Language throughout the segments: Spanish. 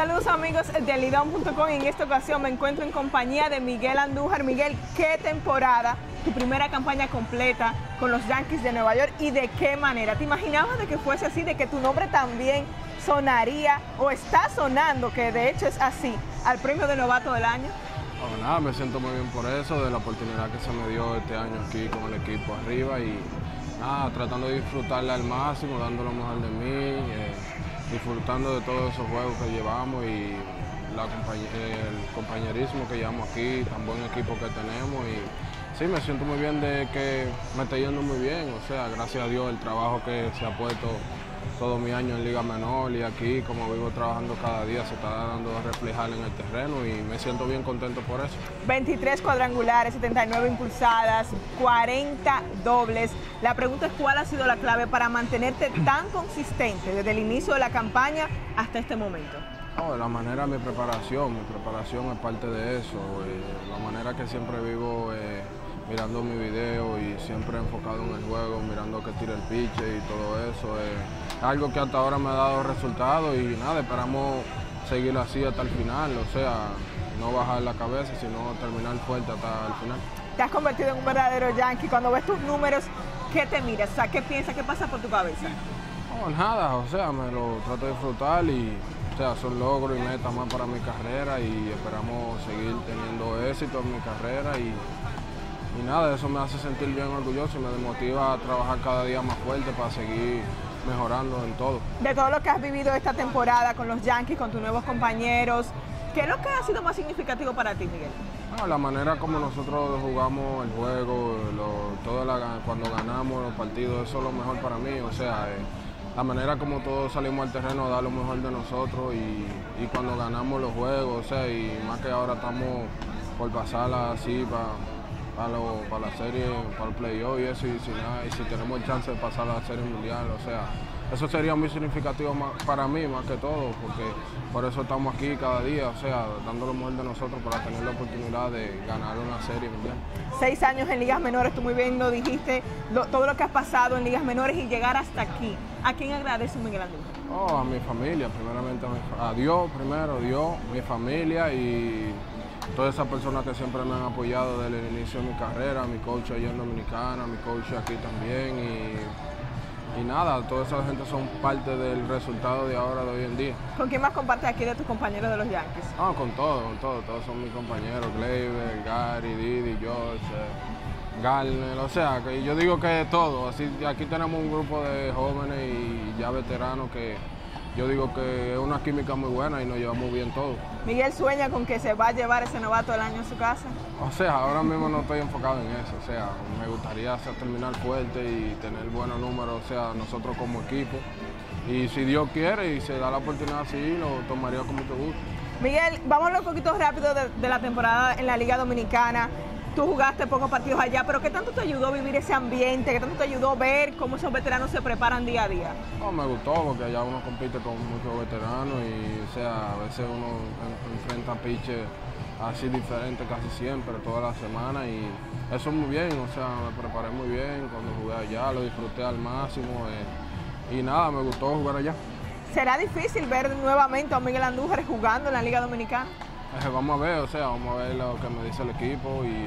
Saludos amigos de Lidón.com. En esta ocasión me encuentro en compañía de Miguel Andújar. Miguel, ¿qué temporada? Tu primera campaña completa con los Yankees de Nueva York y de qué manera. ¿Te imaginabas de que fuese así, de que tu nombre también sonaría o está sonando, que de hecho es así, al premio de novato del año? Oh, nada, me siento muy bien por eso, de la oportunidad que se me dio este año aquí con el equipo arriba y nada, tratando de disfrutarla al máximo, dando lo mejor de mí, eh, disfrutando de todos esos juegos que llevamos y el compañerismo que llevamos aquí, tan buen equipo que tenemos y sí, me siento muy bien de que me está yendo muy bien, o sea, gracias a Dios el trabajo que se ha puesto todo mi año en Liga Menor y aquí, como vivo trabajando cada día, se está dando a reflejar en el terreno y me siento bien contento por eso. 23 cuadrangulares, 79 impulsadas, 40 dobles. La pregunta es cuál ha sido la clave para mantenerte tan consistente desde el inicio de la campaña hasta este momento. Oh, la manera de mi preparación, mi preparación es parte de eso, eh, la manera que siempre vivo eh, mirando mi video y siempre enfocado en el juego, mirando que tira el piche y todo eso. Es algo que hasta ahora me ha dado resultados y nada, esperamos seguir así hasta el final, o sea, no bajar la cabeza, sino terminar fuerte hasta el final. Te has convertido en un verdadero yankee. Cuando ves tus números, ¿qué te miras? O sea, ¿qué piensas? ¿Qué pasa por tu cabeza? No, nada, o sea, me lo trato de disfrutar y o sea, son logros y metas más para mi carrera y esperamos seguir teniendo éxito en mi carrera y y nada, eso me hace sentir bien orgulloso y me motiva a trabajar cada día más fuerte para seguir mejorando en todo. De todo lo que has vivido esta temporada con los Yankees, con tus nuevos compañeros, ¿qué es lo que ha sido más significativo para ti, Miguel? la manera como nosotros jugamos el juego, cuando ganamos los partidos, eso es lo mejor para mí. O sea, eh, la manera como todos salimos al terreno a dar lo mejor de nosotros y, y cuando ganamos los juegos, o sea, y más que ahora estamos por pasarla así para para, la serie, para el playoff y eso, y si, tenemos el chance de pasar a la serie mundial, o sea, eso sería muy significativo para mí más que todo, porque por eso estamos aquí cada día, o sea, dando lo mejor de nosotros para tener la oportunidad de ganar una serie mundial. Seis años en ligas menores, tú muy bien lo dijiste, todo lo que has pasado en ligas menores y llegar hasta aquí. ¿A quién agradece Miguel Andújar? Oh, a mi familia, primeramente a, a Dios, primero Dios, mi familia y todas esas personas que siempre me han apoyado desde el inicio de mi carrera, mi coach allá en Dominicana, mi coach aquí también y, nada, toda esa gente son parte del resultado de ahora, de hoy en día. ¿Con quién más compartes aquí de tus compañeros de los Yankees? Ah, con todos, con todos, todos son mis compañeros, Gleyber, Gary, Didi, George, eh, Garner, o sea, que yo digo que todo, así aquí tenemos un grupo de jóvenes y ya veteranos que yo digo que es una química muy buena y nos llevamos bien todos. Miguel sueña con que se va a llevar ese novato del año a su casa. O sea, ahora mismo no estoy enfocado en eso. O sea, me gustaría terminar fuerte y tener buenos números, o sea, nosotros como equipo. Y si Dios quiere y se da la oportunidad así, lo tomaría con mucho gusto. Miguel, vamos un poquito rápido de la temporada en la Liga Dominicana. Tú jugaste pocos partidos allá, pero ¿qué tanto te ayudó vivir ese ambiente? ¿Qué tanto te ayudó ver cómo esos veteranos se preparan día a día? No, me gustó porque allá uno compite con muchos veteranos y o sea, a veces uno enfrenta piches así diferentes casi siempre, toda la semana y eso muy bien, o sea, me preparé muy bien cuando jugué allá, lo disfruté al máximo eh, y nada, me gustó jugar allá. ¿Será difícil ver nuevamente a Miguel Andújar jugando en la Liga Dominicana? Vamos a ver, o sea, vamos a ver lo que me dice el equipo y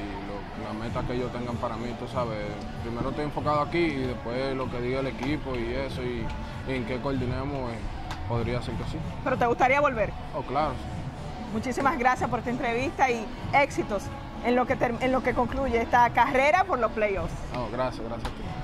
la meta que ellos tengan para mí, tú sabes. Primero estoy enfocado aquí y después lo que diga el equipo y eso y, en qué coordinemos, eh, podría ser que sí. ¿Pero te gustaría volver? Oh, claro. Muchísimas gracias por esta entrevista y éxitos en lo que, en lo que concluye esta carrera por los playoffs. Oh, gracias, gracias a ti.